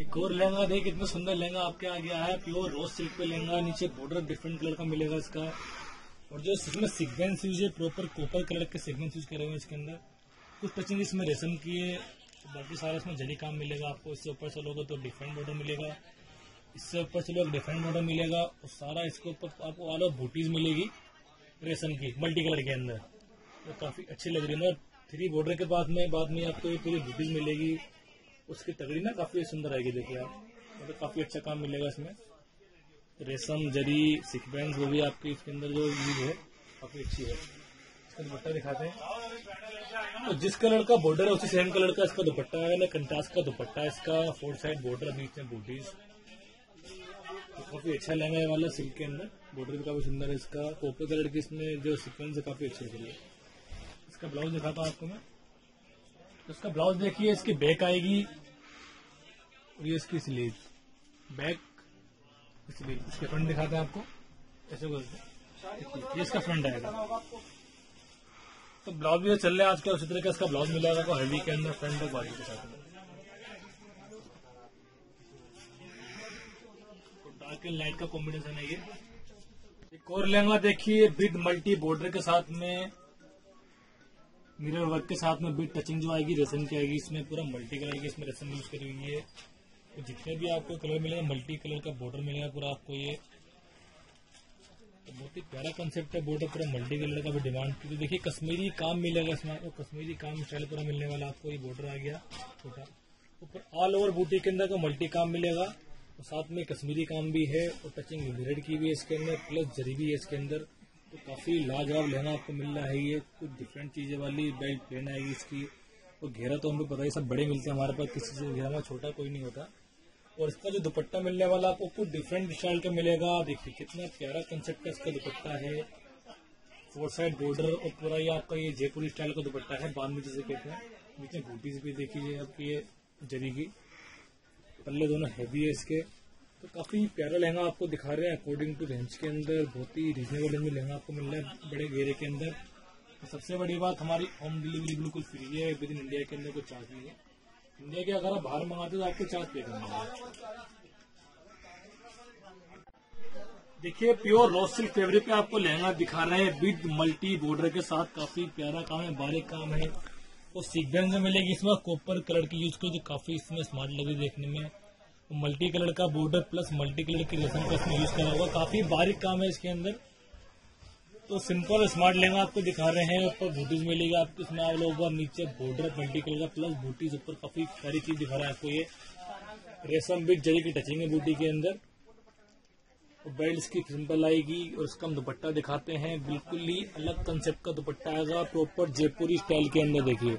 एक और लहंगा देख कितना सुंदर लहंगा आपके आ गया है प्योर रोज सिल्क पे लहंगा, नीचे बॉर्डर डिफरेंट कलर का मिलेगा इसका। और जो इसमें सीक्वेंस यूज़ है प्रॉपर कॉपर कलर के सीक्वेंस यूज़ करे हुए इसके अंदर। कुछ टचिंग इसमें रेशम की है, बाकी सारा इसमें जड़ी काम मिलेगा आपको। इससे ऊपर चलोगे तो डिफरेंट बॉर्डर मिलेगा। इससे ऊपर चलो डिफरेंट बॉर्डर मिलेगा। और सारा इसके ऊपर आपको ऑल ओवर बूटीज मिलेगी, रेशम की मल्टी कलर के अंदर। काफ़ी अच्छी लग रही है। थ्री बॉर्डर के बाद में बाद में आपको ये पूरी बूटीज मिलेगी। उसकी तगड़ी ना काफ़ी सुंदर आएगी, देखिए आप। मतलब काफ़ी अच्छा काम मिलेगा इसमें। रेशम, जरी सिक्वेंस वो भी आपकी इसके अंदर जो यूज़ है, काफ़ी अच्छी है। इसका दुपट्टा दिखाते हैं। तो जिस कलर का बॉर्डर है, उसी सेम कलर का इसका दुपट्टा है। ना कंट्रास्ट का दुपट्टा इसका। फोर साइड बॉर्डर बीच में बूटीज तो काफ़ी अच्छा लहंगा है वाला सिल्क के अंदर। बॉर्डर भी काफ़ी सुंदर है इसका। कॉपर कलर की इसमें जो सिक्वेंस है, काफ़ी अच्छी लग रही है। इसका ब्लाउज दिखाता हूँ आपको मैं। तो इसका ब्लाउज देखिए, इसकी बैक आएगी और ये इसकी स्लीव बैक स्लीव इसके फ्रंट दिखाते हैं आपको। ऐसे बोलते ये इसका फ्रंट आएगा। तो ब्लाउज भी चल रहा है आजकल, उसी तरह का इसका ब्लाउज मिलेगा आपको हैवी के अंदर फ्रंट और बॉडी के साथ। डार्क एंड लाइट का कॉम्बिनेशन है ये। एक और लहंगा देखिए विद मल्टी बॉर्डर के साथ में। मिरर वर्क के साथ में बिट टचिंग जो आएगी रेशम की आएगी, इसमें पूरा मल्टी कलर की इसमें रेशम यूज़ करी हुई है। तो जितने भी आपको कलर मिलेगा मल्टी कलर का बॉर्डर मिलेगा पूरा आपको ये। तो बहुत ही प्यारा कंसेप्ट है बॉर्डर पूरा मल्टी कलर का भी डिमांड तो देखिए, कश्मीरी काम मिलेगा इसमें आपको कश्मीरी काम स्टाइल पूरा मिलने वाला, आपको ये बॉर्डर आ गया, छोटा। ऊपर ऑल ओवर बूटी के अंदर का मल्टी काम मिलेगा। और साथ में कश्मीरी काम भी है, और टचिंग मिरर की भी है इसके अंदर प्लस जरी भी है इसके अंदर। तो काफ़ी लाजवाब लहंगा आपको मिल रहा है ये, कुछ डिफरेंट चीज़ें वाली बेल्ट प्लेन आएगी इसकी। और घेरा तो हमको पता है सब बड़े मिलते हैं हमारे पास, किसी से घेरा में छोटा कोई नहीं होता। और इसका जो दुपट्टा मिलने वाला आपको कुछ डिफरेंट स्टाइल का मिलेगा। देखिए, कितना प्यारा कंसेप्ट का इसका दुपट्टा है। फोर साइड बॉर्डर और पूरा ये आपका ये जयपुरी स्टाइल का दुपट्टा है, बाँध जिसे कहते हैं। नीचे बूटीज भी देखिए आपकी ये जरी की। पल्ले दोनों हैवी है इसके। तो काफ़ी प्यारा लहंगा आपको दिखा रहे हैं अकॉर्डिंग टू रेंज के अंदर, बहुत ही रिजनेबल रेंज में लहंगा आपको मिल रहा है, बड़े घेरे के अंदर। तो सबसे बड़ी बात, हमारी होम डिलीवरी बिल्कुल फ्री है विद इन इंडिया के अंदर कोई चार्ज नहीं है। इंडिया के अगर आप बाहर मंगाते तो आपको चार्ज पे करना देखिए प्योर रॉ सिल्क फैब्रिक पे आपको लहंगा दिखा रहे हैं विद मल्टी बॉर्डर के साथ काफ़ी प्यारा काम है, बारीक काम है। और सीक्वेंस मिलेगी, इसमें कॉपर कलर की यूज़ करो जो काफ़ी इसमें स्मार्ट लगे देखने में। मल्टी कलर का बॉर्डर प्लस मल्टी कलर की रेशम का इसमें यूज़ करा हुआ। काफ़ी बारीक काम है इसके अंदर। तो सिंपल स्मार्ट लहंगा आपको दिखा रहे हैं ऊपर बूटीज मिलेगी आपको इसमें। ऑल ओवर नीचे बॉर्डर मल्टी कलर का प्लस बूटीज ऊपर काफ़ी सारी चीज़ दिखा रहा है आपको ये। रेशम बिट जरी की टचिंग है बूटी के अंदर। और बेल्ट इसकी सिंपल आएगी और इसका हम दुपट्टा दिखाते हैं। बिल्कुल ही अलग कंसेप्ट का दुपट्टा आएगा प्रॉपर जयपुरी स्टाइल के अंदर देखिए।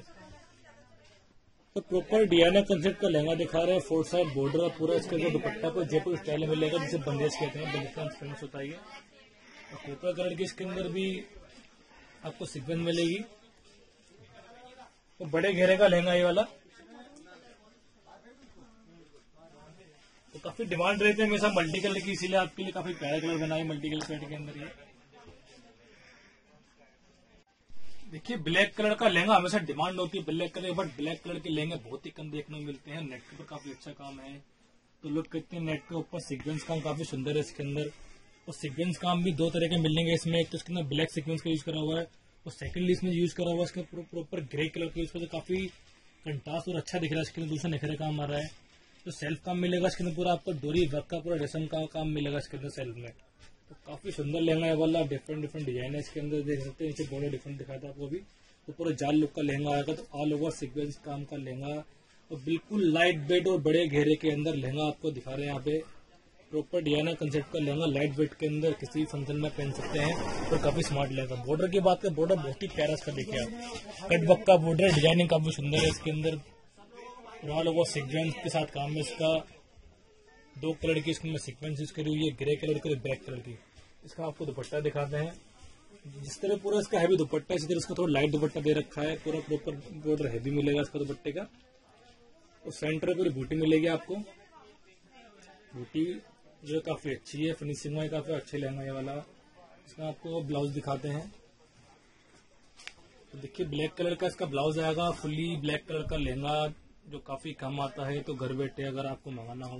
तो प्रॉपर डिज़ाइनर कंसेप्ट का लहंगा दिखा रहे हैं फोर साइड बॉर्डर पूरा इसके अंदर दुपट्टा को जयपुर स्टाइल में मिलेगा, जिसे बंदेज कहते हैं बंदेज का फ़ेमस होता है और कॉपर कलर की इसके अंदर भी आपको सिक्वेंस मिलेगी। तो बड़े घेरे का लहंगा ये वाला। तो काफ़ी डिमांड रहते हैं हमेशा मल्टी कलर की, इसीलिए आपके लिए काफ़ी प्यारा कलर बना है मल्टी कलर के अंदर ये। देखिए ब्लैक कलर का लहंगा हमेशा डिमांड होती है black colour but black colour के लहंगे बहुत ही कम देखने को मिलते हैं। नेट के ऊपर काफ़ी अच्छा काम है। तो लोग कहते हैं नेट के ऊपर सिक्वेंस काम काफ़ी सुंदर है इसके अंदर। और सिक्वेंस काम भी दो तरह के मिलेंगे इसमें। एक तो इसके अंदर ब्लैक सिक्वेंस का यूज़ करा हुआ है और सेकंडली इसमें यूज़ करा हुआ है इसके प्रॉपर ग्रे कलर का यूज़ करा काफ़ी कंट्रास्ट और अच्छा दिख रहा है इसके अंदर। दूसरा निखरे काम आ रहा है। तो सेल्फ काम मिलेगा इसके अंदर पूरा आपको। डोरी वर्क का पूरा रेशम का काम मिलेगा इसके अंदर सेल्फ में। तो काफ़ी सुंदर लहंगा है वाला डिफरेंट डिफरेंट डिज़ाइन है इसके अंदर देख सकते हैं, नीचे बॉर्डर डिफरेंट दिखाता है आपको भी तो पूरा जाल लुक का लहंगा आएगा तो ऑल ओवर सिक्वेंस काम का लहंगा। और बिल्कुल लाइट वेट और बड़े घेरे के अंदर लहंगा आपको दिखा रहे हैं यहाँ पे। प्रॉपर डिज़ाइनर कंसेप्ट का लहंगा लाइट वेट के अंदर किसी भी फ़ंक्शन में पहन सकते हैं, और काफ़ी स्मार्ट लहंगा बॉर्डर की बात करें बॉर्डर बहुत ही प्यारा इसका देखिए आप। कट वर्क का बॉर्डर डिज़ाइनिंग काफ़ी सुंदर है इसके अंदर। ऑल ओवर सिक्वेंस के साथ काम है इसका। दो कलर की इसमें सिक्वेंस यूज़ करी हुई है ग्रे कलर की ब्लैक कलर की। इसका आपको दुपट्टा दिखाते हैं। जिस तरह पूरा इसका हैवी दुपट्टा इसी तरह इसका थोड़ा लाइट दुपट्टा दे रखा है। पूरा प्रॉपर बॉर्डर हैवी मिलेगा इसका दुपट्टे का। और सेंटर पूरी बूटी मिलेगी आपको। बूटी जो काफ़ी अच्छी है फिनिशिंग में काफ़ी अच्छे लहंगा ये वाला। इसमें आपको ब्लाउज दिखाते हैं। तो देखिए ब्लैक कलर का इसका ब्लाउज आएगा फुल्ली ब्लैक कलर का लहंगा जो काफ़ी कम आता है तो घर बैठे अगर आपको मंगाना हो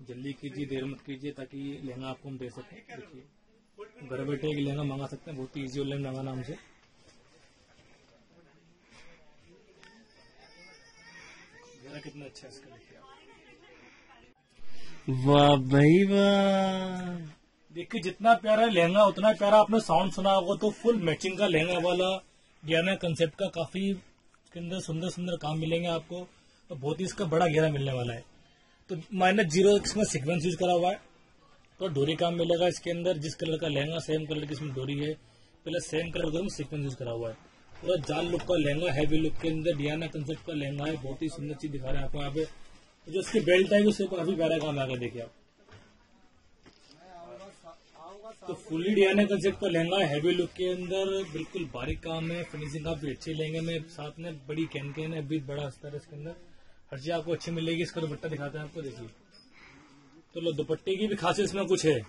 जल्दी कीजिए देर मत कीजिए ताकि लहंगा आपको हम दे सकें। देखिए घर बैठे एक लहंगा मंगा सकते हैं बहुत ही इजी ऑनलाइन मंगाना हमसे कितना अच्छा इसका देखिए वाह भाई वाह। देखिए जितना प्यारा लहंगा उतना प्यारा आपने साउंड सुना होगा तो फुल मैचिंग का लहंगा वाला गहना कंसेप्ट का काफ़ी इसके अंदर सुंदर सुंदर काम मिलेंगे आपको। तो बहुत ही इसका बड़ा घेरा मिलने वाला है। तो माइनस ज़ीरो इसमें सिक्वेंस यूज़ करा हुआ है। तो डोरी काम मिलेगा इसके अंदर, जिस कलर का लहंगा सेम कलर की इसमें डोरी है। प्लस सेम कलर का सिक्वेंस यूज़ करा हुआ है। पूरा जाल लुक का लहंगा हैवी लुक के अंदर डियाना कंसेप्ट का लहंगा है, बहुत ही सुंदर चीज़ दिखा रहे हैं आपको यहाँ पे। जो इसकी बेल्ट है, उससे काफ़ी प्यारा काम आगे देखिए आप। तो फुली डियाना कंसेप्ट का लहंगा हैवी लुक के अंदर, बिल्कुल बारीक काम है फिनिशिंग काफ़ी अच्छी लेंगे में, साथ में बड़ी कैन कैन है बीच बड़ा स्तर है इसके अंदर। हर चीज़ आपको अच्छी मिलेगी, इसका दुपट्टा दिखाते हैं आपको, देखिए। तो लो, दुपट्टे की भी खासियत इसमें कुछ है।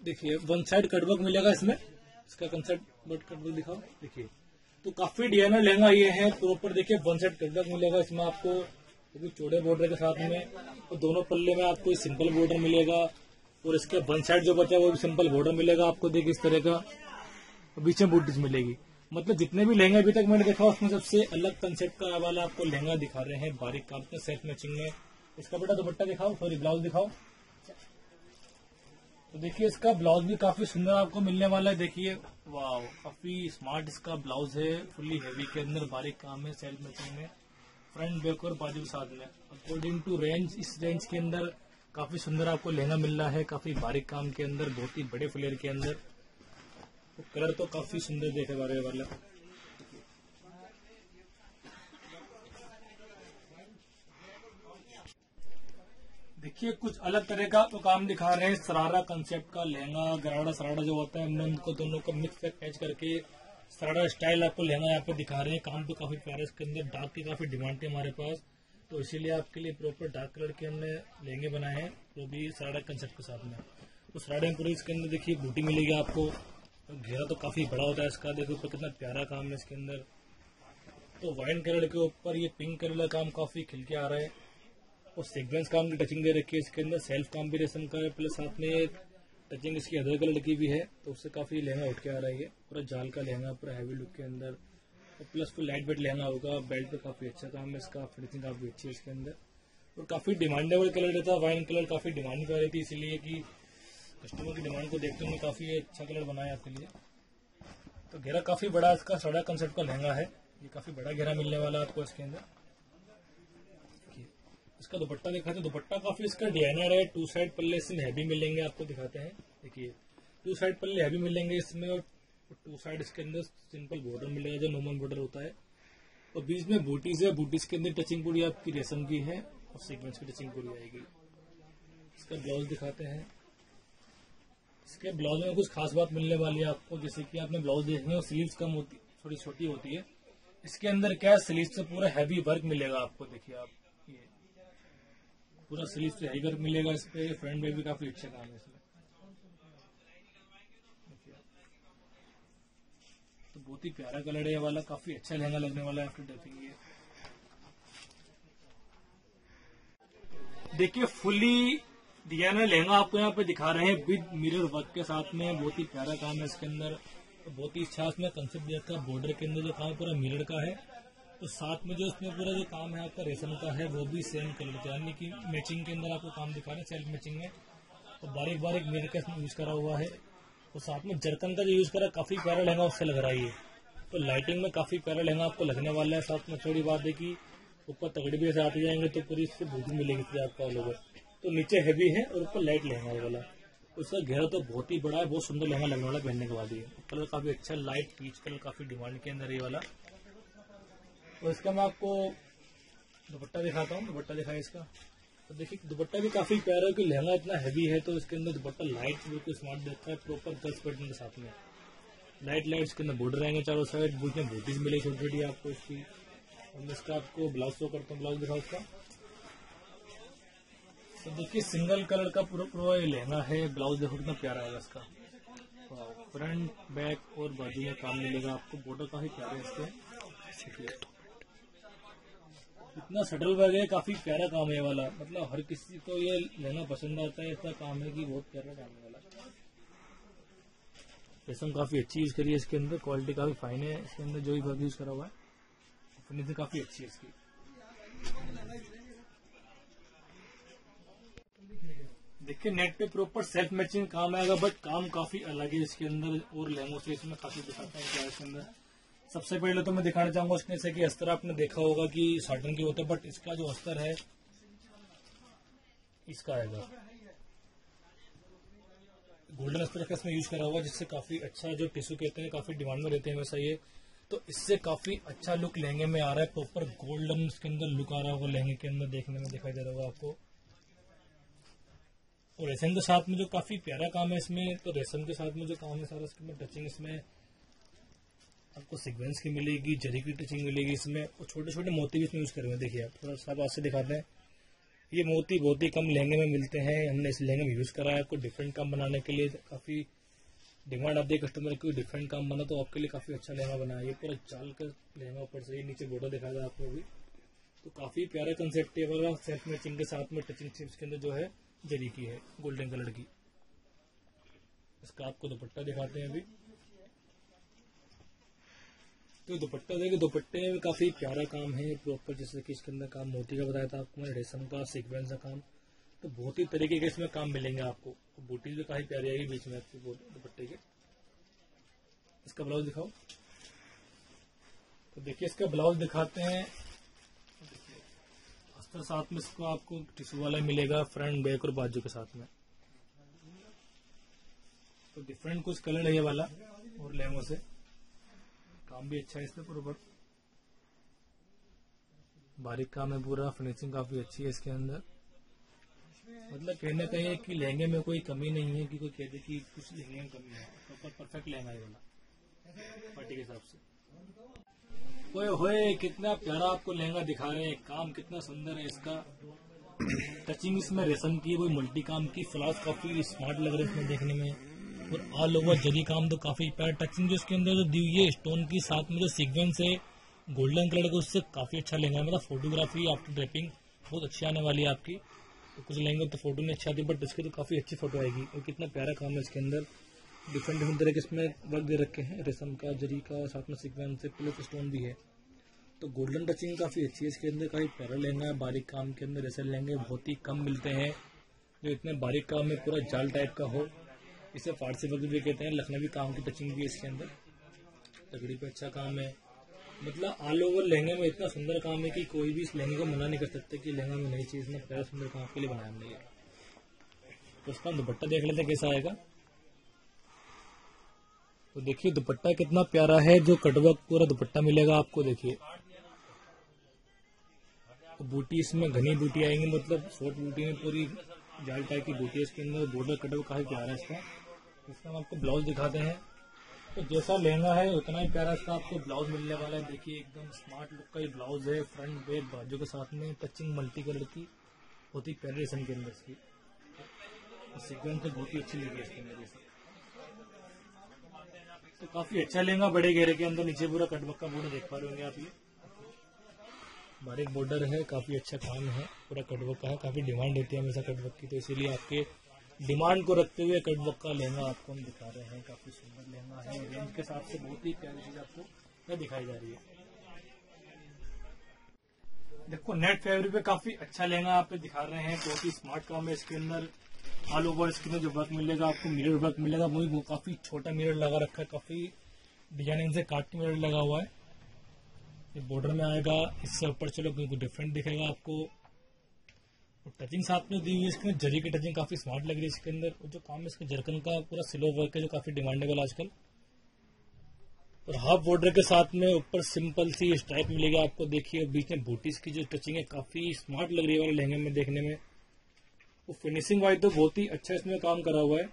देखिए वन साइड कटवर्क मिलेगा इसमें। इसका कंसेप्ट बट कटवर्क दिखाओ। देखिए तो काफ़ी डिज़ाइनर लहंगा ये है प्रॉपर देखिए वन साइड कटवर्क मिलेगा। इसमें आपको क्योंकि चौड़े बॉर्डर के साथ में तो दोनों पल्ले में आपको सिंपल बॉर्डर मिलेगा। और इसके वन साइड जो बचा है, वो भी सिंपल बॉर्डर मिलेगा आपको, देखिए, इस तरह का। बीच में बूटीज मिलेगी। मतलब जितने भी लहंगे अभी तक मैंने देखा उसमें सबसे अलग कंसेप्ट का वाला आपको लहंगा दिखा रहे हैं, बारीक काम का सेट मैचिंग में। इसका बेटा दुपट्टा दिखाओ सॉरी ब्लाउज दिखाओ। तो देखिए, इसका ब्लाउज भी काफ़ी सुंदर आपको मिलने वाला है, देखिए। वाह काफ़ी स्मार्ट इसका ब्लाउज है फुल्ली हेवी के अंदर, बारीक काम है सेल्फ मैचिंग में। फ्रंट बैक और बाजू साथ में। अकॉर्डिंग टू रेंज इस रेंज के अंदर काफ़ी सुंदर आपको लहंगा मिल रहा है, काफ़ी बारीक काम के अंदर, बहुत ही बड़े फ्लेयर के अंदर। कलर तो काफ़ी सुंदर देखे रहे वाला। देखिए, कुछ अलग तरह का तो काम दिखा रहे हैं। सरारा कंसेप्ट का लहंगा, गराड़ा सराड़ा जो होता है हमने उनको दोनों को मिक्स पैच करके सराड़ा स्टाइल आपको लहंगा यहाँ पे दिखा रहे हैं। काम तो काफ़ी प्यारा इसके अंदर डार्क की काफ़ी डिमांड थी हमारे पास। तो इसीलिए आपके लिए प्रॉपर डार्क कलर के हमने लहंगे बनाए हैं वो तो भी सराड़ा कंसेप्ट के साथ में। तो सराड़ा पूरी इसके अंदर देखिए बूटी मिलेगी आपको। घेरा तो काफ़ी बड़ा होता है इसका। देखो ऊपर कितना प्यारा काम है इसके अंदर। तो वाइन कलर के ऊपर ये पिंक कलर का काम काफ़ी खिल के आ रहा है। और सीक्वेंस काम की टचिंग दे रखी है इसके अंदर। सेल्फ काम भी रेशम का प्लस साथ में टचिंग इसकी अदर कलर की भी है तो उससे काफ़ी लहंगा उठ के आ रहा है पूरा जाल का लहंगा, पूरा हैवी लुक के अंदर। और प्लस कोई लाइट वेट लहंगा होगा। बेल्ट पे काफ़ी अच्छा काम है इसका। फिनिशिंग काफ़ी अच्छी है इसके अंदर। और काफ़ी डिमांडेबल कलर रहता है। वाइन कलर काफ़ी डिमांड कर रही थी इसीलिए कि कस्टमर की डिमांड को देखते हुए काफ़ी अच्छा कलर बनाया आपके लिए। तो घेरा काफ़ी बड़ा इसका सड़ा कंसेप्ट का लहंगा है। ये काफ़ी बड़ा घेरा मिलने वाला है आपको इसके अंदर। इसका दुपट्टा दिखाते हैं दुपट्टा काफ़ी इसका डिज़ाइनर है। टू साइड पल्ले इसमें हैवी मिलेंगे, आपको दिखाते हैं। देखिए टू साइड पल्ले हैवी मिलेंगे इसमें और टू साइड इसके अंदर सिंपल बॉर्डर मिलेगा जो नॉर्मल बॉर्डर होता है। और बीच में बूटीज है। बूटीज के अंदर टचिंग पूरी आपकी रेशम की है और सीक्वेंस की टचिंग पूरी आएगी। इसका ब्लाउज दिखाते हैं। इसके ब्लाउज में कुछ खास बात मिलने वाली है आपको, जैसे कि आपने ब्लाउज और स्लीव्स कम होती, थोड़ी छोटी होती है। इसके अंदर क्या स्लीव से पूरा हैवी वर्क मिलेगा आपको, देखिए आप, ये पूरा स्लीव से हैवी वर्क मिलेगा इस पे। फ्रंट में भी काफ़ी अच्छा काम है इसमें। तो बहुत ही प्यारा कलर है वाला, काफ़ी अच्छा लहंगा लगने वाला है आफ्टर डेपिंग ये। देखिए फुली डिज़ाइनर लहंगा आपको यहाँ पे दिखा रहे हैं विद मिरर वर्क के साथ में, बहुत ही प्यारा काम है इसके अंदर, बहुत ही अच्छा इसमें कंसेप्ट दिया था बॉर्डर के अंदर जो काम पूरा मिरर का है। तो साथ में जो इसमें पूरा जो काम है आपका रेशम का है, वो भी सेम कलर का यानी कि मैचिंग के अंदर आपको काम दिखा रहे हैं सेल्फ मैचिंग में। तो बारीक बारीक मिरर का इसमें यूज़ करा हुआ है। तो साथ में जरकन का जो यूज़ करा, काफ़ी प्यारा लहंगा उससे लग रहा है तो लाइटिंग में काफ़ी प्यारा लहंगा आपको लगने वाला है, साथ में थोड़ी बात है कि ऊपर तगड़ी भी ऐसे आते जाएँगे तो पूरी इससे बूटी मिलेगी आपका ओवर तो नीचे हैवी है और ऊपर लाइट लहंगा वाला। उसका घेरा तो बहुत ही बड़ा है, बहुत सुंदर लहंगा लगने वाला पहनने के बाद ये कलर काफ़ी अच्छा लाइट पीच कलर काफ़ी डिमांड के अंदर ये वाला। और इसका मैं आपको दुपट्टा दिखाता हूँ, दुपट्टा दिखाए इसका। तो देखिए, दुपट्टा भी काफ़ी प्यारा है कि लहंगा इतना हैवी है तो इसके अंदर दुपट्टा लाइट बिल्कुल स्मार्ट देखता है प्रॉपर दस पैटर्न के साथ में। लाइट लाइट इसके अंदर बॉर्डर आएँगे चारों साइड बीच में बोटीज मिलेगी छोटी छोटी आपको इसकी। और इसका आपको ब्लाउज शो करता हूँ ब्लाउज दिखाओ उसका तो देखिए, सिंगल कलर का पूरा पूरा ये लहंगा है, ब्लाउज देखो कितना प्यारा है इसका। फ्रंट, बैक और बाजू में काम मिलेगा आपको बॉर्डर काफ़ी प्यारे इसके। इतना सटल वर्क है, काफ़ी प्यारा काम है वाला। मतलब हर किसी को ये लेना पसंद आता है, इतना काम है कि बहुत प्यारा काम है वाला। रेशम काफ़ी अच्छी यूज़ करी है इसके अंदर क्वालिटी काफ़ी फाइन है। इसके अंदर जो भी वर्क यूज़ करा हुआ है फिनिशिंग काफ़ी अच्छी है इसकी। देखिए नेट पे प्रॉपर सेल्फ मैचिंग काम आएगा बट काम काफ़ी अलग है इसके अंदर और से इसमें काफ़ी दिखाता है क्या इसके अंदर। सबसे पहले तो मैं दिखाना चाहूँगा इसमें से कि अस्तर आपने देखा होगा कि साटन के होते हैं बट इसका जो अस्तर है, इसका आएगा। गोल्डन अस्तर का इसमें यूज़ करा हुआ, जिससे काफ़ी अच्छा जो टिश्यू कहते हैं, काफ़ी डिमांड में रहते हैं वैसा ये। तो इससे काफ़ी अच्छा लुक लहंगे में आ रहा है प्रॉपर गोल्डन इसके अंदर लुक आ रहा होगा लहंगे के अंदर देखने में दिखाई दे रहा होगा आपको। और रेशम के साथ में जो काफ़ी प्यारा काम है इसमें तो रेशम के साथ में जो काम है सारा इसके टचिंग इसमें। आपको सीक्वेंस की मिलेगी, जरी की टचिंग मिलेगी इसमें, और छोटे छोटे मोती भी इसमें यूज़ करेंगे। देखिए आप, थोड़ा सा आप से दिखाते हैं। ये मोती बहुत ही कम लहंगे में मिलते हैं। हमने इस लहंगे में यूज़ करा है आपको डिफरेंट काम बनाने के लिए। काफ़ी डिमांड आती है कस्टमर की डिफरेंट काम बना तो आपके लिए काफ़ी अच्छा लहंगा बना है। ये पूरा चाल कर लहंगा ऊपर से नीचे बॉर्डर दिखाएगा आपको भी तो काफ़ी प्यारा कंसेप्ट है। सेल्फ मैचिंग के साथ में टचिंग चिप्स के अंदर जो है जरी की है, गोल्डन कलर की। इसका आपको दुपट्टा दिखाते हैं अभी। तो दुपट्टा देखिए, दुपट्टे में काफ़ी प्यारा काम है प्रॉपर जैसे कि इसके अंदर काम मोती का बताया था आपको मैंने, रेशम का सीक्वेंस का काम। तो बहुत ही तरीके के इसमें काम मिलेंगे आपको। बूटी भी काफ़ी प्यारी आएगी बीच में आपकी दुपट्टे के। इसका ब्लाउज दिखाओ। तो देखिए, इसका ब्लाउज दिखाते हैं। अस्तर साथ में इसको आपको टिश्यू वाला मिलेगा फ्रंट, बैक और बाजू के साथ में। तो डिफरेंट कुछ कलर है ये वाला, और लहंगों से। काम भी अच्छा है इसमें पूरा बारीक काम है पूरा फिनिशिंग काफ़ी अच्छी है इसके अंदर। मतलब कहना कहीं कि लहंगे में कोई कमी नहीं है कि कोई कहते कि कुछ लहंगे में कमी है। प्रॉपर परफेक्ट लहंगा है वाला पार्टी के हिसाब से। ओए होए, कितना प्यारा आपको लहंगा दिखा रहे हैं। काम कितना सुंदर है इसका। टचिंग इसमें रेशम की कोई मल्टी काम की फ्लास काफ़ी स्मार्ट लग रहे हैं इसमें देखने में। और ऑल ओवर जरी काम तो काफ़ी प्यार। टचिंग जो इसके अंदर जो दी हुई है स्टोन की साथ में जो सीक्वेंस है गोल्डन कलर का, उससे काफ़ी अच्छा लहंगा है। मतलब फोटोग्राफी आपकी ड्रेपिंग बहुत अच्छी आने वाली है आपकी। तो कुछ लहंगे तो फ़ोटो नहीं अच्छा आती बट इसकी तो काफ़ी अच्छी फ़ोटो आएगी। और कितना प्यारा काम है इसके अंदर। डिफरेंट डिफरेंट तरह के इसमें वर्क दे रखे हैं? रेशम का, जरी का, साथ में सिक्वेंस है प्लस स्टोन भी है। तो गोल्डन टचिंग काफ़ी अच्छी है। इसके अंदर काफ़ी प्यारा लहंगा है बारीक काम के अंदर ऐसे लहंगे बहुत ही कम मिलते हैं। जो इतने बारीक काम में पूरा जाल टाइप का हो, इसे फारसी वक्त भी कहते हैं, लखनवी काम की टचिंग भी है इसके अंदर। तगड़ी पे अच्छा काम है। मतलब ऑल ओवर लहंगे में इतना सुंदर काम है कि कोई भी इस लहंगे को मना नहीं कर सकते कि लहंगा में नई चीज़ इतना प्यारा सुंदर काम के लिए बनाया हमने तो उसका दुपट्टा देख लेते हैं कैसा आएगा। तो देखिए, दुपट्टा कितना प्यारा है, जो कटवर्क पूरा दुपट्टा मिलेगा आपको, देखिए। तो बूटी इसमें, घनी बूटी आएँगी मतलब शॉर्ट बूटी में पूरी जाल टाइप की बूटी है इसके अंदर बॉर्डर कटवर्क काफ़ी प्यारा है इसका। इसका हम आपको ब्लाउज दिखाते हैं। तो जैसा लहंगा है, उतना ही प्यारा इसका आपको ब्लाउज मिलने वाला है। देखिए, एकदम स्मार्ट लुक का ये ब्लाउज है फ्रंट बैक बाजू के साथ में टचिंग मल्टी कलर की, बहुत ही प्यारे रेशम के अंदर इसकी। सीक्वेंस तो बहुत ही अच्छी लगी इसके अंदर तो काफ़ी अच्छा लहंगा बड़े घेरे के अंदर नीचे पूरा कटबक का बॉर्डर देख पा रहे होंगे आप ये। बारीक बॉर्डर है, काफ़ी अच्छा काम है, पूरा कटबक का है, काफ़ी डिमांड रहती है हमेशा कटबक की तो इसीलिए आपके डिमांड को रखते हुए कटबक का लहंगा आपको हम दिखा रहे हैं, काफ़ी सुंदर लहंगा है रेंज के हिसाब से बहुत ही प्यारी चीज़ आपको दिखाई जा रही है। देखो, नेट फैब्रिक पे काफ़ी अच्छा लहंगा आप दिखा रहे हैं, बहुत ही स्मार्ट काम है इसके अंदर। ऑल ओवर अंदर जो वर्क मिलेगा, आपको मिरर वर्क मिलेगा। वो काफ़ी छोटा मिरर लगा रखा है, काफ़ी डिज़ाइनिंग से काट मिरर लगा हुआ है। ये बॉर्डर में आएगा, इससे ऊपर चलो, बिल्कुल डिफरेंट दिखेगा आपको। टचिंग साथ में दी हुई इसके अंदर, जरी की टचिंग काफ़ी स्मार्ट लग रही है इसके अंदर। जो काम है इसके जरकन का, पूरा स्लो वर्क है, जो काफ़ी डिमांडेबल आजकल। और हाफ़ बॉर्डर के साथ में ऊपर सिंपल सी स्ट्राइप मिलेगी आपको। देखिए, बीच में बूटीज की जो टचिंग है, काफ़ी स्मार्ट लग रही है वाले लहंगे में देखने में। वो फिनिशिंग वाइज तो बहुत ही अच्छा इसमें काम करा हुआ है।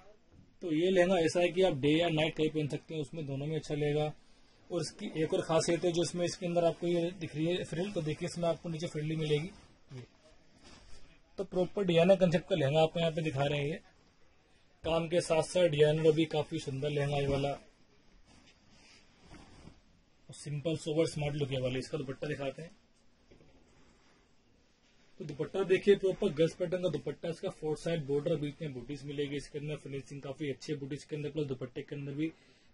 तो ये लहंगा ऐसा है कि आप डे या नाइट कहीं पहन सकते हैं, उसमें दोनों में अच्छा लगेगा। और इसकी एक और खासियत है जो इसमें इसके अंदर आपको ये दिख रही है फ्रिल तो देखिए, इसमें आपको नीचे फ्रिल्ली मिलेगी। तो प्रॉपर डिज़ाइनर कंसेप्ट का लहंगा आपको यहाँ पे दिखा रहे हैं ये। काम के साथ साथ डिज़ाइनर भी काफ़ी सुंदर लहंगा ये वाला। सिंपल सोवर स्मार्ट लुक है वाले, इसका दुपट्टा दिखाते हैं। तो दुपट्टा देखिए प्रॉपर गर्ल्स पैटर्न का दुपट्टा, इसका फोर साइड बॉर्डर बीच में बूटीज मिलेगी, इसके अंदर फिनिशिंग काफ़ी अच्छी है बूटीज के अंदर प्लस दुपट्टे के अंदर भी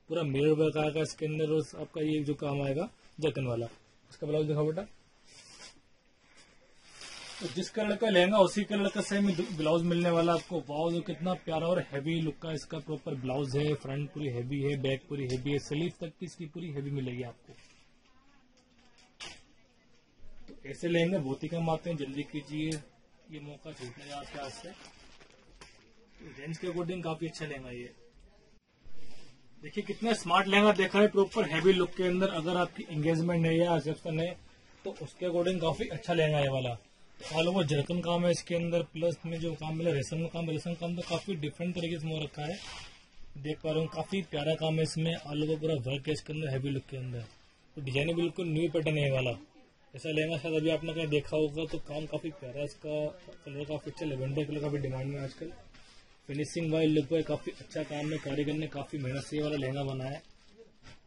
पूरा मिरर वर्क आएगा इसके अंदर आपका ये जो काम आएगा जकन वाला। इसका ब्लाउज दिखाओ बेटा। तो जिस कलर का लहंगा, उसी कलर का सेम ब्लाउज मिलने वाला आपको। वाव जो कितना प्यारा और हैवी लुक का इसका प्रॉपर ब्लाउज है। फ्रंट पूरी हैवी है बैक पूरी हैवी है। स्लीव तक की इसकी पूरी हैवी मिलेगी आपको। ऐसे लहंगे बहुत ही कम आते हैं। जल्दी कीजिए। ये मौका छूटने आपके हाथ से। जेंट्स के अकॉर्डिंग काफ़ी अच्छा लहंगा ये। देखिए, कितना स्मार्ट लहंगा देखा है प्रॉपर हैवी लुक के अंदर। अगर आपकी एंगेजमेंट है या रिसेप्शन है तो उसके अकॉर्डिंग काफ़ी अच्छा लहंगा है वाला। ऑल ओवर जरकन काम है इसके अंदर प्लस में जो काम मिला, रेशम का काम, रेशम काम तो काफ़ी डिफरेंट तरीके से हो रखा है। देख पा रहा हूँ, काफ़ी प्यारा काम है इसमें। ऑल ओवर पूरा वर्क है इसके अंदर हैवी लुक के अंदर। तो डिज़ाइन बिल्कुल न्यू पैटर्न है वाला। ऐसा लहंगा शायद अभी आपने कहीं देखा होगा तो काम काफ़ी प्यारा है इसका। कलर काफ़ी अच्छा लेवेंडर कलर काफ़ी डिमांड में आजकल। फिनिशिंग वाइज लुक पर काफ़ी अच्छा काम है कारीगर ने काफ़ी मेहनत से वाला लहंगा बनाया है।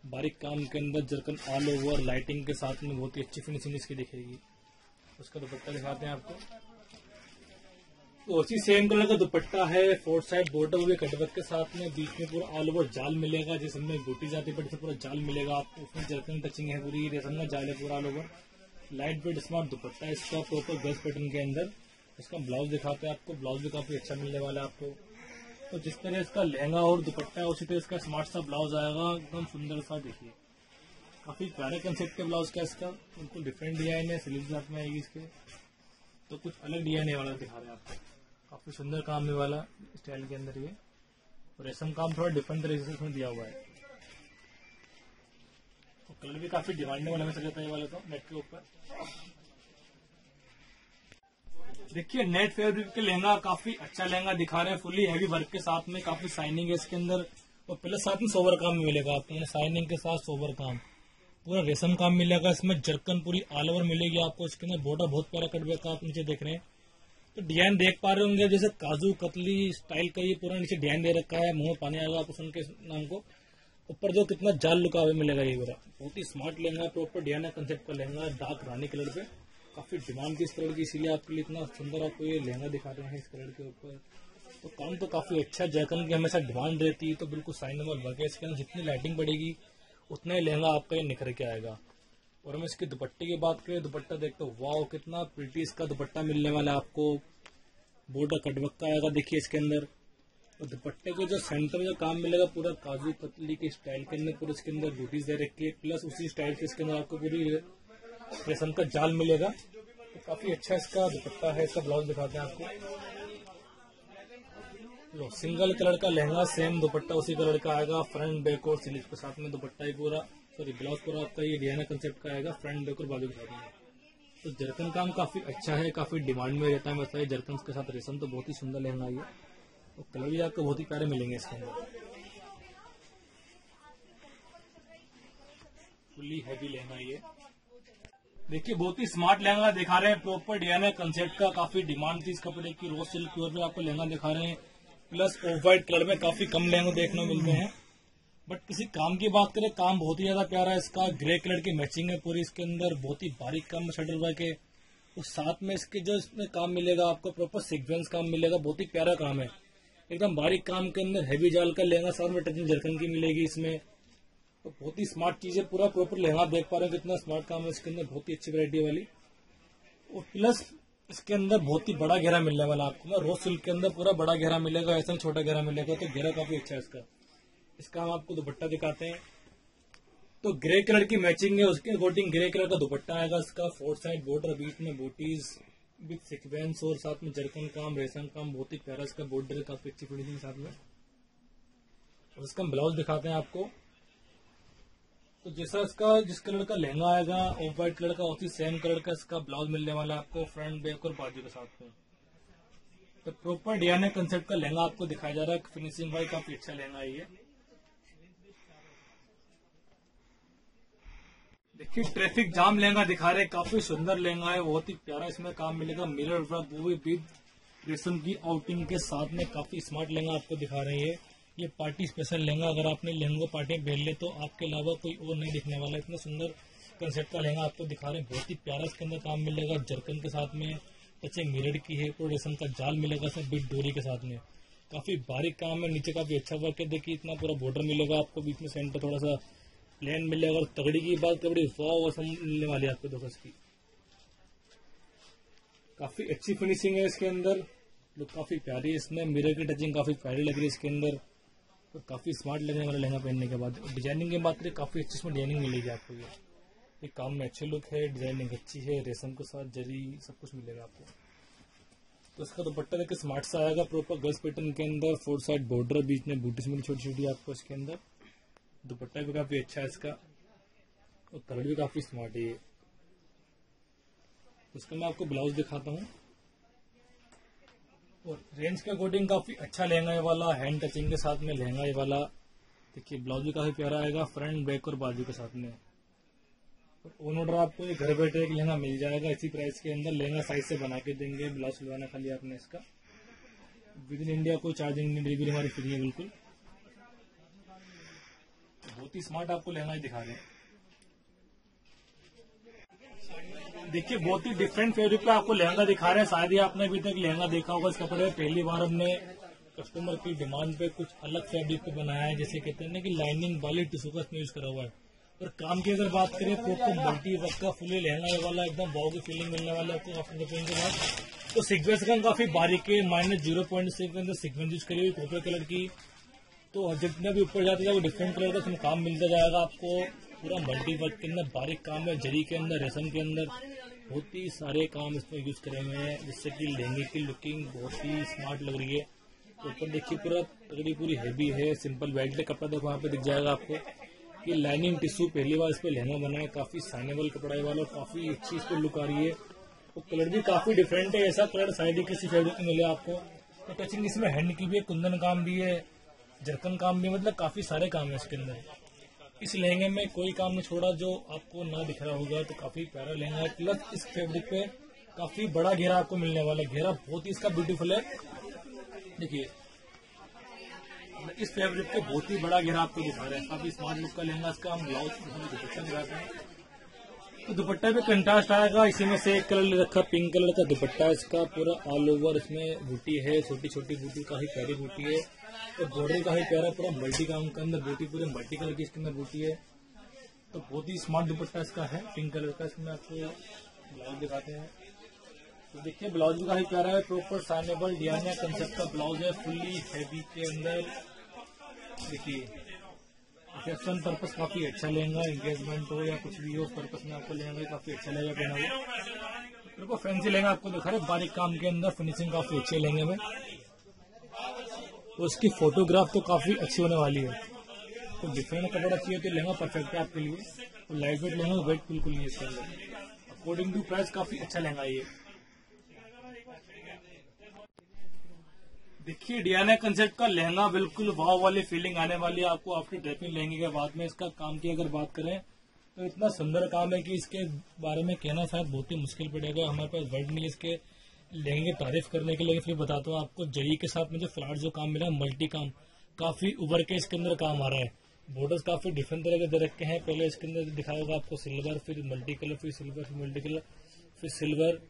बारीक काम के अंदर जरकन ऑल ओवर लाइटिंग के साथ में बहुत ही अच्छी फिनिशिंग इसकी दिखेगी। उसका दुपट्टा दिखाते हैं आपको। तो उसी सेम कलर का दुपट्टा है फोर्थ साइड बॉर्डर हुए कटवर्क के साथ में, बीच में पूरा ऑल ओवर जाल मिलेगा, जिसमें गोटी जाती है पूरा जाल मिलेगा आपको। उसमें जरकन टचिंग है पूरी, रेशम का जाल है पूरा all over lightweight smart dupatta, इसका प्रॉपर गर्ल्स पैटर्न के अंदर इसका ब्लाउज दिखाते हैं आपको। ब्लाउज भी काफ़ी अच्छा मिलने वाला है आपको। तो जिस तरह इसका लहंगा और दुपट्टा है, उसी तरह इसका स्मार्ट सा ब्लाउज आएगा। एकदम सुंदर सा देखिए। काफ़ी प्यारे कंसेप्ट के ब्लाउज का इसका। बिल्कुल डिफरेंट डिज़ाइन है स्लीव साथ में आएगी इसके। तो कुछ अलग डिज़ाइन वाला दिखा रहे हैं आपको। काफ़ी सुंदर काम है वाला स्टाइल के अंदर ये। और रेशम काम थोड़ा डिफरेंट तरीके से इसमें दिया हुआ है। तो कलर भी काफ़ी डिमांडिंग वाला में चल जाता है ये वाला तो नेट के ऊपर। देखिए नेट फैब्रिक के लहंगा काफ़ी अच्छा लहंगा दिखा रहे हैं फुली हैवी वर्क के साथ में काफ़ी साइनिंग है इसके अंदर। और प्लस साथ में सोवर काम मिलेगा आपको साइनिंग के साथ सोवर काम। पूरा रेशम काम मिलेगा, इसमें जरकन पूरी ऑल ओवर मिलेगी आपको, इसके अंदर बॉर्डर बहुत प्यारा कटवर्क का आप नीचे देख रहे हैं। तो डिज़ाइन देख पा रहे होंगे, जैसे काजू कतली स्टाइल का ये पूरा नीचे डिज़ाइन दे रखा है, मुँह पानी आएगा आपको सुन के नाम को। ऊपर जो कितना जाल लुका हुआ मिलेगा ये पूरा बहुत ही smart lehenga proper design concept का लहंगा डार्क रानी कलर पे। काफ़ी डिमांड थी इस कलर की, इसीलिए आपके लिए इतना सुंदर आपको ये लहंगा दिखा रहे हैं इस कलर के ऊपर। तो काम तो काफ़ी अच्छा जैकन की हमेशा डिमांड रहती है तो बिल्कुल साइन नंबर वर्क है इसके अंदर जितनी लाइटिंग बढ़ेगी उतना ही लहंगा आपका ये निखर के आएगा। और हम इसके दुपट्टे की बात करें, दुपट्टा देखते हो वाह कितना प्रिटी इसका दुपट्टा मिलने वाला है आपको। बॉर्डर कटवक का आएगा, देखिए इसके अंदर। और दुपट्टे के जो सेंटर में जो काम मिलेगा पूरा काजू पतली के स्टाइल के अंदर, पूरे इसके अंदर बूटीज दे रखी है प्लस उसी स्टाइल के इसके अंदर आपको पूरी रेशम का जाल मिलेगा। तो काफ़ी अच्छा इसका दुपट्टा है, इसका ब्लाउज दिखाते हैं आपको। लो सिंगल कलर का लहंगा सेम दुपट्टा उसी कलर का आएगा फ्रंट बैक और स्लीव के साथ में दुपट्टा ही पूरा सॉरी ब्लाउज पूरा आपका ये डिज़ाइनर कंसेप्ट का आएगा फ्रंट बैक और बाजू साथ में। तो जरकन काम काफ़ी अच्छा है, काफ़ी डिमांड में रहता है मतलब जरकन के साथ रेशम तो बहुत ही सुंदर लहंगा ये और कलर भी आपको बहुत ही प्यारे मिलेंगे इसके अंदर फुल्ली हैवी लहंगा ये। देखिए, बहुत ही स्मार्ट लहंगा दिखा रहे हैं। प्रॉपर डिज़ाइनर कंसेप्ट का काफ़ी डिमांड थी इस कपड़े की। रोज सिल्क प्योर में आपको लहंगा दिखा रहे हैं। प्लस ऑफ़ व्हाइट कलर में काफ़ी कम लहंगे देखने को मिलते हैं। बट किसी काम की बात करें, काम बहुत ही ज़्यादा प्यारा है। इसका ग्रे कलर की मैचिंग है पूरी। इसके अंदर बहुत ही बारीक काम शटल वर्क है और साथ में इसके जो इसमें काम मिलेगा, आपको प्रॉपर सिक्वेंस काम मिलेगा। बहुत ही प्यारा काम है। एकदम बारीक काम के अंदर हैवी जाल का लहंगा साथ में टचिंग जरकन की मिलेगी इसमें। तो बहुत ही स्मार्ट चीज़ है पूरा प्रॉपर लहंगा देख पा रहे हैं, कितना स्मार्ट काम है इसके अंदर, बहुत ही अच्छी वरायटी वाली। और प्लस इसके अंदर बहुत ही बड़ा घेरा मिलने वाला आपको। ना रोज सिल्क के अंदर पूरा बड़ा घेरा मिलेगा, ऐसा छोटा घेरा मिलेगा तो घेरा काफ़ी अच्छा है इसका। इसका हम आपको दुपट्टा दिखाते हैं। तो ग्रे कलर की मैचिंग है, उसके अकॉर्डिंग ग्रे कलर का दुपट्टा आएगा इसका फोर साइड बॉर्डर बीच में बूटीज विथ सिक्वेंस और साथ में जरकन काम, रेशम काम, बहुत ही प्यारा इसका बॉर्डर काफ़ी अच्छी फिनिशिंग साथ में। और इसका ब्लाउज दिखाते हैं आपको। तो जैसा इसका, जिस कलर का लहंगा आएगा ऑफ़ व्हाइट कलर का, उसी सेम कलर का इसका ब्लाउज मिलने वाला है आपको फ्रंट बैक और बाजू के साथ में। तो प्रॉपर डिज़ाइन कंसेप्ट का लहंगा आपको दिखाया जा रहा है फिनिशिंग वाइज काफ़ी अच्छा लहंगा है देखिए ट्रैफ़िक जाम लहंगा दिखा रहे काफ़ी सुंदर लहंगा है, बहुत ही प्यारा इसमें काम मिलेगा। मिरर वर्क वो भी विद रेशम की आउटिंग के साथ में काफ़ी स्मार्ट लहंगा आपको दिखा रहे हैं। ये पार्टी स्पेशल लहंगा, अगर आपने लहंगो पार्टी में पहन ले तो आपके अलावा कोई और नहीं दिखने वाला इतना सुंदर कंसेप्ट का लहंगा आपको दिखा रहे हैं। बहुत ही प्यारा इसके अंदर काम मिलेगा। जरकन के साथ में अच्छे मिरर की है रेशम का जाल मिलेगा सब बिट डोरी के साथ में। काफ़ी बारीक काम है, नीचे काफ़ी अच्छा वर्क है। देखिए, इतना पूरा बॉर्डर मिलेगा आपको, बीच में सेंटर थोड़ा सा प्लेन मिलेगा और तगड़ी की बात कबड़ी वाह मिलने वाली है आपको देखो इसकी काफ़ी अच्छी फिनिशिंग है इसके अंदर। लुक काफ़ी प्यारी है इसमें। मिरर की टचिंग काफ़ी प्यारी लग रही है इसके अंदर। और काफ़ी स्मार्ट लगने वाला लहंगा पहनने के बाद। डिज़ाइनिंग की बात करें, काफ़ी अच्छी इसमें डिज़ाइनिंग मिलेगी आपको ये। ये काम में अच्छे लुक है डिज़ाइनिंग अच्छी है, रेशम के साथ जरी सब कुछ मिलेगा आपको। तो इसका दुपट्टा देखिए स्मार्ट सा आएगा प्रॉपर गर्ल्स पैटर्न के अंदर। फोर साइड बॉर्डर बीच में बूटीस मिली छोटी छोटी आपको इसके अंदर। दुपट्टा भी काफ़ी अच्छा है इसका, और कलर भी काफ़ी स्मार्ट है ये। उसका मैं आपको ब्लाउज दिखाता हूँ। और रेंज के अकॉर्डिंग काफ़ी अच्छा लहंगा ये वाला हैंड टचिंग के साथ में लहंगा ये वाला। देखिए ब्लाउज भी काफ़ी प्यारा आएगा फ्रंट बैक और बाजू के साथ में। और ऑन ऑर्डर आपको घर बैठे एक लहंगा मिल जाएगा, इसी प्राइस के अंदर लहंगा साइज़ से बना के देंगे ब्लाउज सिलवाना खाली आपने इसका। विद इन इंडिया कोई चार्जिंग डिलीवरी हमारी फ्री है बिल्कुल। ही स्मार्ट आपको लहंगा ही दिखा रहे हैं। देखिए, बहुत ही डिफरेंट फेब्रिक पे आपको लहंगा दिखा रहे हैं। शायद ही आपने अभी तक लहंगा देखा होगा इस कपड़े पहली बार हमने कस्टमर की डिमांड पे कुछ अलग फैब्रिक पे बनाया है, जैसे कहते हैं ना कि लाइनिंग वाली टिश्यू का यूज़ करा हुआ है। और काम की अगर बात करें तो आपको मल्टी वर्क का फुली लहंगा वाला, एकदम बाव की फीलिंग मिलने वाला है आपको फिंगरप्रिंट के बाद तो सिक्वेंस का काफ़ी बारीक है माइनस ज़ीरो पॉइंट के सिक्वेंस यूज़ करी हुई कॉपर कलर की। तो जितना भी ऊपर जाते जाएगा डिफरेंट कलर का काम मिलता जाएगा आपको। पूरा मल्टी वर्क के अंदर, बारीक काम है, जरी के अंदर, रेशम के अंदर। बहुत ही सारे काम इसमें यूज़ करे हुए हैं, जिससे कि लहंगे की लुकिंग बहुत ही स्मार्ट लग रही है। तो ऊपर देखिए, पूरा तगड़ी पूरी हैवी है सिंपल वेल्ट कपड़ा देखो वहाँ पे दिख जाएगा आपको। कि लाइनिंग टिश्यू पहली बार इस पे लहंगा बना है, काफ़ी साइनेबल कपड़ा है वाला, काफ़ी अच्छी इस पर लुक आ रही है। और कलर भी काफ़ी डिफरेंट है, ऐसा कलर शायद किसी फैब्रिक मिले आपको। तो टचिंग इसमें हैंड की भी कुंदन काम भी है। जरकन काम भी मतलब काफ़ी सारे काम है इसके अंदर। इस लहंगे में कोई काम नहीं छोड़ा जो आपको ना दिख रहा होगा तो काफ़ी प्यारा लहंगा है। प्लस इस फैब्रिक पे काफ़ी बड़ा घेरा आपको मिलने वाला है। घेरा बहुत ही इसका ब्यूटीफुल है। देखिए इस फैब्रिक पे बहुत ही बड़ा घेरा आपको दिखा रहा है। काफ़ी स्मार्ट लुक का लहंगा इसका, हम ब्लाउज दुपट्टा दिखाते हैं। तो दुपट्टा पे कंट्रास्ट आएगा, इसी में से एक कलर ले रखा पिंक कलर का दुपट्टा इसका, पूरा ऑल ओवर इसमें बूटी है छोटी छोटी बूटी काफ़ी प्यारी बूटी है। और बॉर्डर काफ़ी प्यारा पूरा मल्टी काम के अंदर बूटी पूरे मल्टी कलर की इसके अंदर बूटी है। तो बहुत ही स्मार्ट दुपट्टा इसका है पिंक कलर का इसमें आपको ब्लाउज दिखाते हैं। तो देखिए ब्लाउज भी काफ़ी प्यारा है प्रॉपर साइनेबल डियानिया कंसेप्ट का ब्लाउज है फुल्ली हैवी के अंदर। देखिए रिसेप्शन पर्पज काफ़ी अच्छा लेंगे एंगेजमेंट हो या कुछ भी हो पर्पज में आपको लेंगे काफ़ी अच्छा लगेगा पहना हुआ को फैंसी लेंगे आपको दिखा रहे बारीक काम के अंदर फिनिशिंग काफ़ी अच्छी लेंगे में। तो उसकी फोटोग्राफ तो काफ़ी अच्छी होने वाली है। तो डिफरेंट कपड़ा चाहिए तो लहंगा परफेक्ट है आपके लिए। और लाइट वेट लहंगा वेट बिल्कुल नहीं इसके अंदर। अकॉर्डिंग टू प्राइस काफ़ी अच्छा लहंगा ये। देखिए डियाना कंसेप्ट का लहंगा बिल्कुल वाव वाली फीलिंग आने वाली है। आपको आपकी ड्रेपिंग लहंगे के बाद में इसका काम की अगर बात करें तो इतना सुंदर काम है कि इसके बारे में कहना शायद बहुत ही मुश्किल पड़ेगा। हमारे पास वर्ड नहीं इसके। लहंगे तारीफ़ करने के लिए फिर बताता हूँ आपको जरी के साथ मुझे फ्लाट जो काम मिला मल्टी काम काफ़ी उबर के इसके अंदर काम आ रहा है। बॉर्डर्स काफ़ी डिफरेंट तरह के दे रखे हैं। पहले इसके अंदर दिखाया होगा आपको सिल्वर फिर मल्टी कलर फिर सिल्वर फिर मल्टी कलर फिर सिल्वर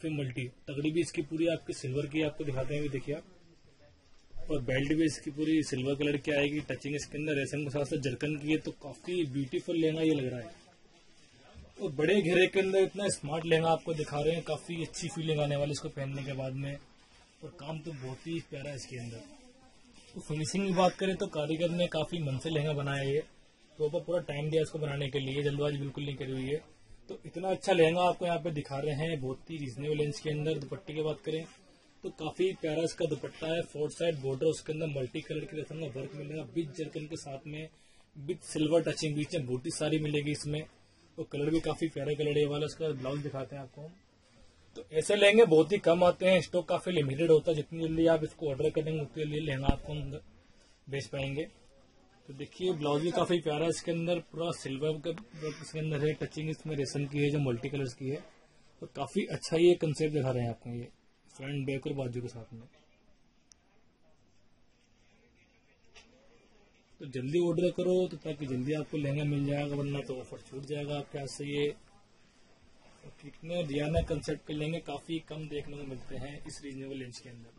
फिर मल्टी तगड़ी भी इसकी पूरी आपकी सिल्वर की आपको दिखाते हैं देखिए आप। और बेल्ट भी इसकी पूरी सिल्वर कलर की आएगी टचिंग इसके अंदर, रेशम के साथ साथ जरकन की है तो काफ़ी ब्यूटीफुल लहंगा ये लग रहा है। और बड़े घेरे के अंदर इतना स्मार्ट लहंगा आपको दिखा रहे हैं, काफ़ी अच्छी फीलिंग आने वाली इसको पहनने के बाद में। और काम तो बहुत ही प्यारा है इसके अंदर। तो फिनिशिंग की बात करें तो कारीगर ने काफ़ी मन से लहंगा बनाया है। प्रॉपर पूरा टाइम दिया इसको बनाने के लिए, जल्दबाजी बिल्कुल नहीं करी हुई है। तो इतना अच्छा लहंगा आपको यहाँ पे दिखा रहे हैं, बहुत ही रिजनेबल रेंज के अंदर। दुपट्टे की बात करें तो काफ़ी प्यारा इसका दुपट्टा है फोर्थ साइड बॉर्डर उसके अंदर मल्टी कलर के रेशम का वर्क मिलेगा बिच जर्कन के साथ में विथ सिल्वर टचिंग बीच में बूटी सारी मिलेगी इसमें। और कलर भी काफ़ी प्यारे कलर है वाला उसका ब्लाउज दिखाते हैं आपको तो ऐसे लहंगे बहुत ही कम आते हैं स्टॉक काफ़ी लिमिटेड होता है, जितनी जल्दी आप इसको ऑर्डर करेंगे, उतनी जल्दी लहंगा आपको बेच पाएँगे। तो देखिए, ब्लाउज भी काफ़ी प्यारा है, इसके अंदर पूरा सिल्वर का इसके अंदर है टचिंग इसमें रेशम की है, जो मल्टी कलर्स की है। तो काफ़ी अच्छा ये कंसेप्ट दिखा रहे हैं आपको ये फ्रंट बैक और बाजू के साथ में। तो जल्दी ऑर्डर करो तो ताकि जल्दी आपको लहंगा मिल जाएगा, वरना तो ऑफ़र छूट जाएगा आपके हाथ से ये। कितने रियाना कंसेप्ट के लहंगे काफ़ी कम देखने को मिलते हैं इस रीजनेबल रेंज के अंदर।